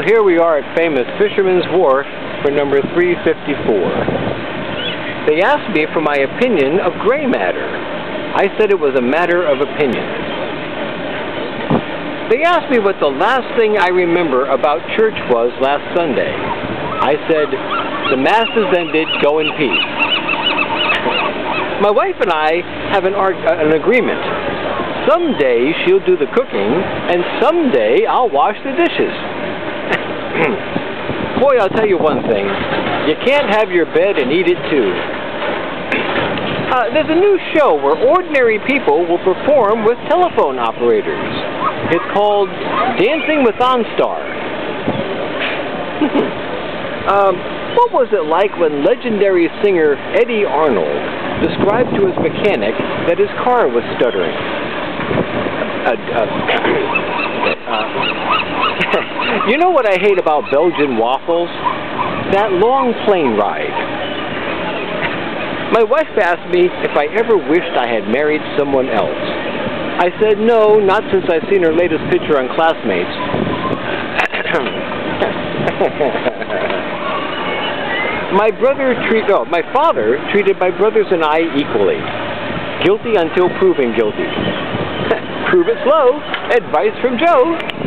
Here we are at famous Fisherman's Wharf for number 354. They asked me for my opinion of gray matter. I said it was a matter of opinion. They asked me what the last thing I remember about church was last Sunday. I said, the Mass has ended, go in peace. My wife and I have an, uh, an agreement. Someday she'll do the cooking, and someday I'll wash the dishes. Boy, I'll tell you one thing. You can't have your bed and eat it too. Uh, there's a new show where ordinary people will perform with telephone operators. It's called Dancing with OnStar. um, what was it like when legendary singer Eddy Arnold described to his mechanic that his car was stuttering? Uh, uh You know what I hate about Belgian waffles? That long plane ride. My wife asked me if I ever wished I had married someone else. I said no, not since I've seen her latest picture on Classmates. my brother treat oh, my father treated my brothers and I equally. Guilty until proven guilty. Prove it slow. Advice from Joe.